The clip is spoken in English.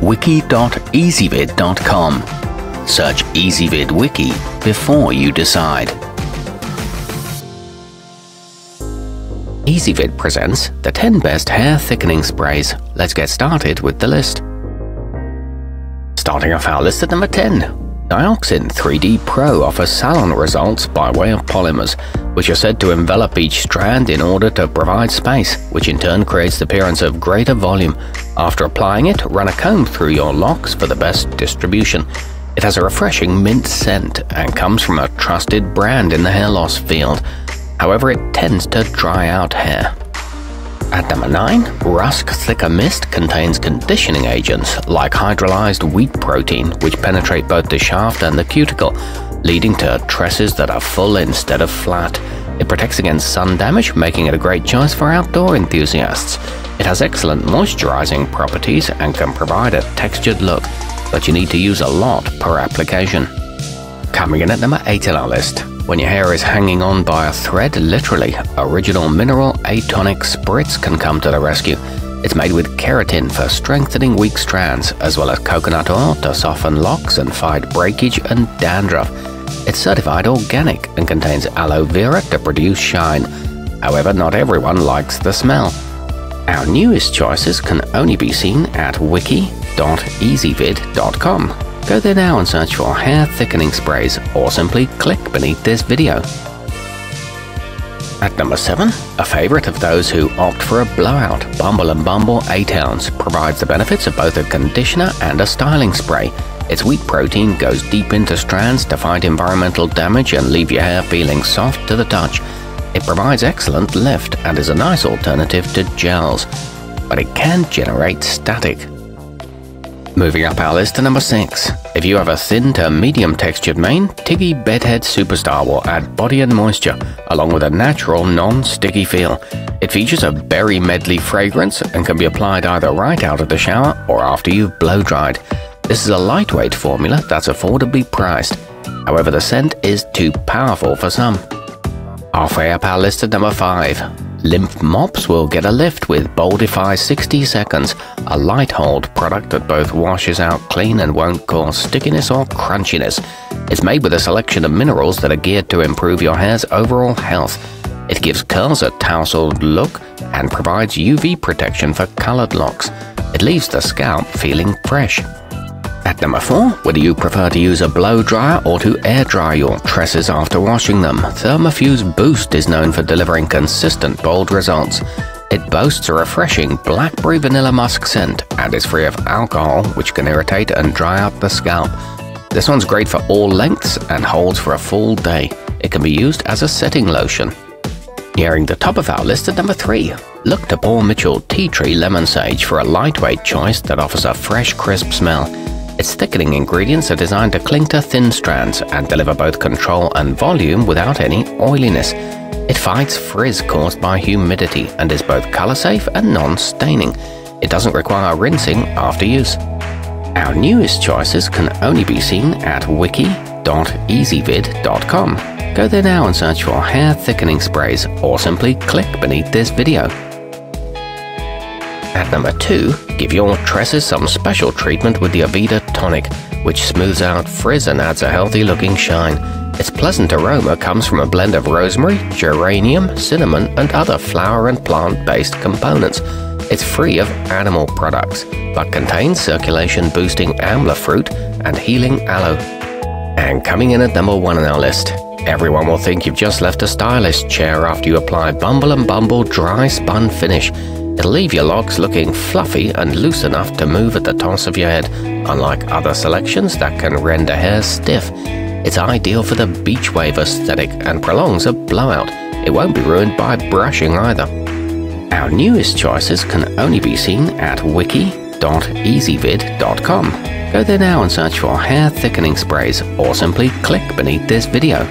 wiki.ezvid.com. Search Ezvid Wiki before you decide. Ezvid presents the 10 best hair thickening sprays. Let's get started with the list. Starting off our list at number 10. Nioxin 3D Pro offers salon results by way of polymers, which are said to envelop each strand in order to provide space, which in turn creates the appearance of greater volume. After applying it, run a comb through your locks for the best distribution. It has a refreshing mint scent and comes from a trusted brand in the hair loss field. However, it tends to dry out hair. At number 9, Rusk Thickr Myst contains conditioning agents like hydrolyzed wheat protein, which penetrate both the shaft and the cuticle, leading to tresses that are full instead of flat. It protects against sun damage, making it a great choice for outdoor enthusiasts. It has excellent moisturizing properties and can provide a textured look, but you need to use a lot per application. Coming in at number 8 on our list, when your hair is hanging on by a thread, literally, Original Mineral A-Tonic Spritz can come to the rescue. It's made with keratin for strengthening weak strands, as well as coconut oil to soften locks and fight breakage and dandruff. It's certified organic and contains aloe vera to produce shine. However, not everyone likes the smell. Our newest choices can only be seen at wiki.ezvid.com. Go there now and search for hair thickening sprays or simply click beneath this video. At number 7, a favourite of those who opt for a blowout, Bumble & Bumble 8 ounce provides the benefits of both a conditioner and a styling spray. Its wheat protein goes deep into strands to fight environmental damage and leave your hair feeling soft to the touch. It provides excellent lift and is a nice alternative to gels, but it can generate static. Moving up our list to number 6. If you have a thin to medium textured mane, TIGI Bed Head Superstar will add body and moisture, along with a natural, non-sticky feel. It features a berry medley fragrance and can be applied either right out of the shower or after you've blow-dried. This is a lightweight formula that's affordably priced. However, the scent is too powerful for some. Halfway up our list at number 5. Lymph mops will get a lift with Boldify 60 Seconds, a light hold product that both washes out clean and won't cause stickiness or crunchiness. It's made with a selection of minerals that are geared to improve your hair's overall health. It gives curls a tousled look and provides UV protection for colored locks. It leaves the scalp feeling fresh. At number 4, whether you prefer to use a blow dryer or to air dry your tresses after washing them, Thermafuse Boost is known for delivering consistent bold results. It boasts a refreshing blackberry vanilla musk scent and is free of alcohol, which can irritate and dry out the scalp. This one's great for all lengths and holds for a full day. It can be used as a setting lotion. Nearing the top of our list at number 3, look to Paul Mitchell Tea Tree Lemon Sage for a lightweight choice that offers a fresh, crisp smell. Its thickening ingredients are designed to cling to thin strands and deliver both control and volume without any oiliness. It fights frizz caused by humidity and is both color safe and non-staining. It doesn't require rinsing after use. Our newest choices can only be seen at wiki.ezvid.com. Go there now and search for hair thickening sprays or simply click beneath this video. At number 2, give your tresses some special treatment with the Aveda Tonic, which smooths out frizz and adds a healthy looking shine. Its pleasant aroma comes from a blend of rosemary, geranium, cinnamon, and other flower and plant based components. It's free of animal products, but contains circulation boosting amla fruit and healing aloe. And coming in at number 1 on our list, everyone will think you've just left a stylist chair after you apply Bumble and Bumble Dryspun Finish. It'll leave your locks looking fluffy and loose enough to move at the toss of your head, unlike other selections that can render hair stiff. It's ideal for the beach wave aesthetic and prolongs a blowout. It won't be ruined by brushing either. Our newest choices can only be seen at wiki.ezvid.com. Go there now and search for hair thickening sprays or simply click beneath this video.